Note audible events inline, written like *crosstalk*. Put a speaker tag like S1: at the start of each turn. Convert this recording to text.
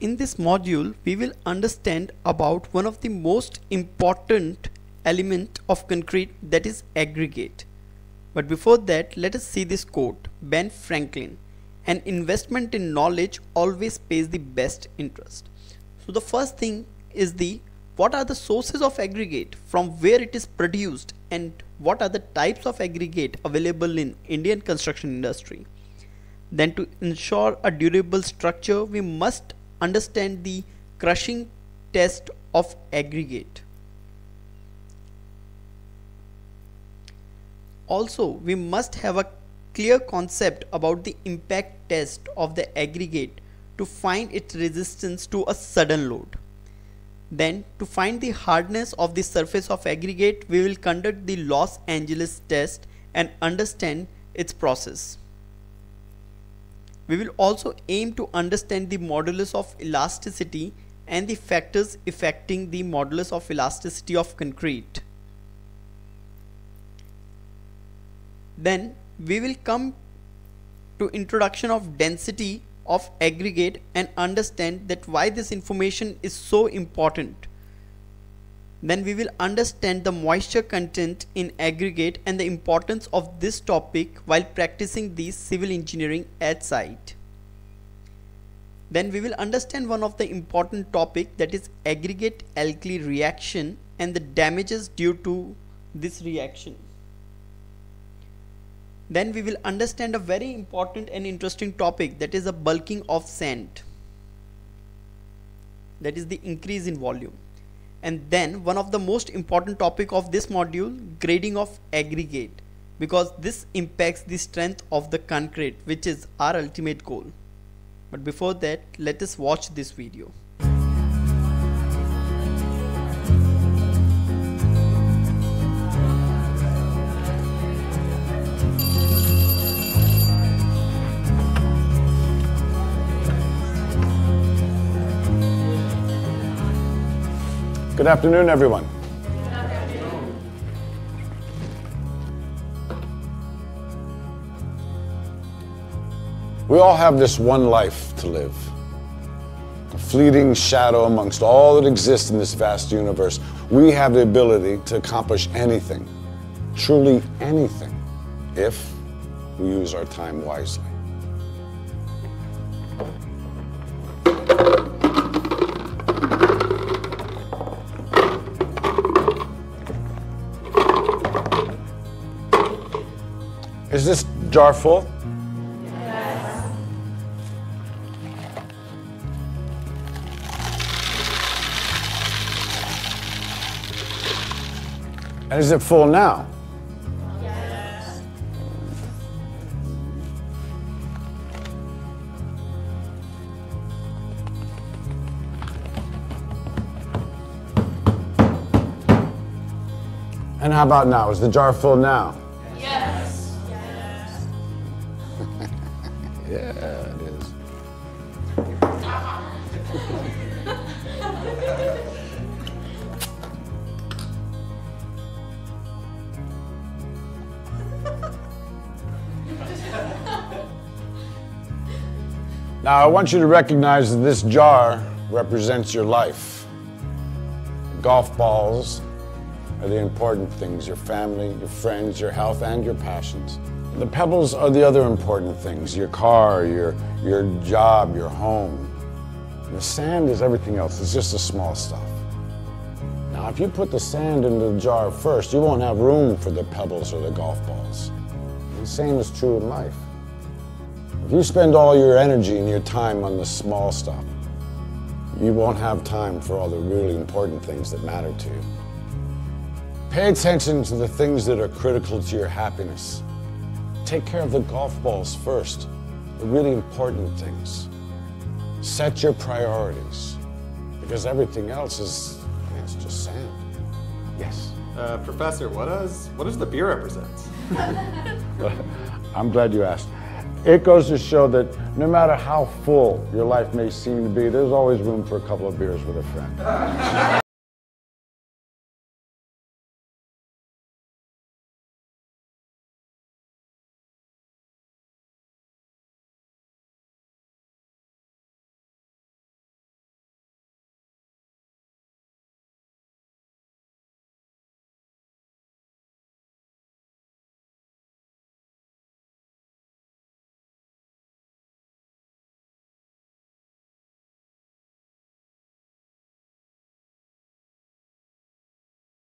S1: In this module, we will understand about one of the most important element of concrete that is aggregate. But before that, let us see this quote, Ben Franklin, an investment in knowledge always pays the best interest. So the first thing is the what are the sources of aggregate from where it is produced and what are the types of aggregate available in Indian construction industry. Then to ensure a durable structure, we must understand the crushing test of aggregate. Also, we must have a clear concept about the impact test of the aggregate to find its resistance to a sudden load. Then to find the hardness of the surface of aggregate, we will conduct the Los Angeles test and understand its process. We will also aim to understand the modulus of elasticity and the factors affecting the modulus of elasticity of concrete. Then we will come to introduction of density of aggregate and understand that why this information is so important. Then we will understand the moisture content in aggregate and the importance of this topic while practicing the civil engineering at site. Then we will understand one of the important topic that is aggregate alkali reaction and the damages due to this reaction. Then we will understand a very important and interesting topic that is the bulking of sand. That is the increase in volume. And then one of the most important topic of this module, grading of aggregate because this impacts the strength of the concrete which is our ultimate goal. But before that, let us watch this video.
S2: Good afternoon, everyone. We all have this one life to live. A fleeting shadow amongst all that exists in this vast universe. We have the ability to accomplish anything, truly anything, if we use our time wisely. Is this jar full? Yes. And is it full now? Yes. And how about now? Is the jar full now? Yeah, it is. now, I want you to recognize that this jar represents your life. Golf balls are the important things your family, your friends, your health, and your passions. The pebbles are the other important things your car, your, your job, your home. The sand is everything else, it's just the small stuff. Now, if you put the sand into the jar first, you won't have room for the pebbles or the golf balls. the same is true in life. If you spend all your energy and your time on the small stuff, you won't have time for all the really important things that matter to you. Pay attention to the things that are critical to your happiness. Take care of the golf balls first, the really important things. Set your priorities, because everything else is it's just sand. Yes.
S3: Uh, professor, what does what does the beer represent? *laughs*
S2: I'm glad you asked. It goes to show that no matter how full your life may seem to be, there's always room for a couple of beers with a friend.